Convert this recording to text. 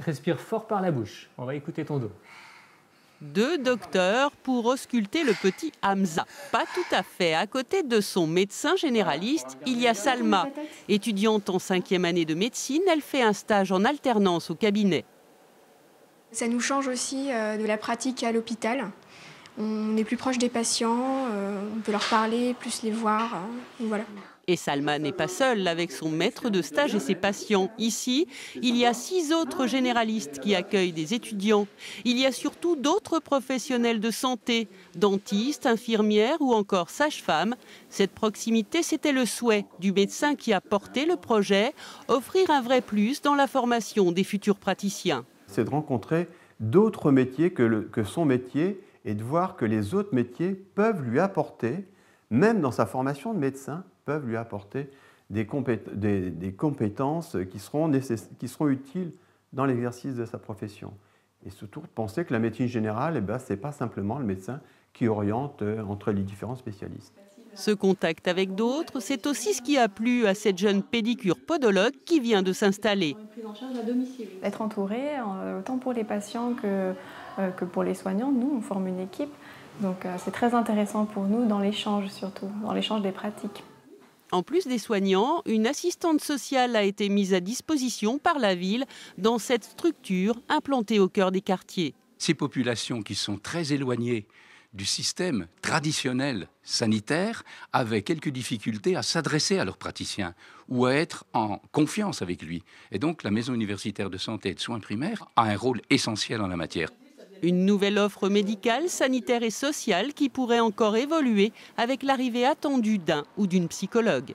Respire fort par la bouche. On va écouter ton dos. Deux docteurs pour ausculter le petit Hamza. Pas tout à fait. À côté de son médecin généraliste, il y a Salma. Étudiante en cinquième année de médecine, elle fait un stage en alternance au cabinet. Ça nous change aussi euh, de la pratique à l'hôpital. On est plus proche des patients, euh, on peut leur parler, plus les voir. euh, voilà. Et Salma n'est pas seule avec son maître de stage et ses patients. Ici, il y a six autres généralistes qui accueillent des étudiants. Il y a surtout d'autres professionnels de santé, dentistes, infirmières ou encore sages-femmes. Cette proximité, c'était le souhait du médecin qui a porté le projet, offrir un vrai plus dans la formation des futurs praticiens. C'est de rencontrer d'autres métiers que, que son métier et de voir que les autres métiers peuvent lui apporter, même dans sa formation de médecin, peuvent lui apporter des, compét- des- des compétences qui seront, nécess- qui seront utiles dans l'exercice de sa profession. Et surtout, penser que la médecine générale, eh ben, ce n'est pas simplement le médecin qui oriente euh, entre les différents spécialistes. Ce contact avec d'autres, c'est aussi ce qui a plu à cette jeune pédicure podologue qui vient de s'installer. Être entouré, euh, autant pour les patients que, euh, que pour les soignants, nous, on forme une équipe. Donc euh, c'est très intéressant pour nous dans l'échange surtout, dans l'échange des pratiques. En plus des soignants, une assistante sociale a été mise à disposition par la ville dans cette structure implantée au cœur des quartiers. Ces populations qui sont très éloignées du système traditionnel sanitaire avaient quelques difficultés à s'adresser à leur praticien ou à être en confiance avec lui. Et donc la maison universitaire de santé et de soins primaires a un rôle essentiel en la matière. Une nouvelle offre médicale, sanitaire et sociale qui pourrait encore évoluer avec l'arrivée attendue d'un ou d'une psychologue.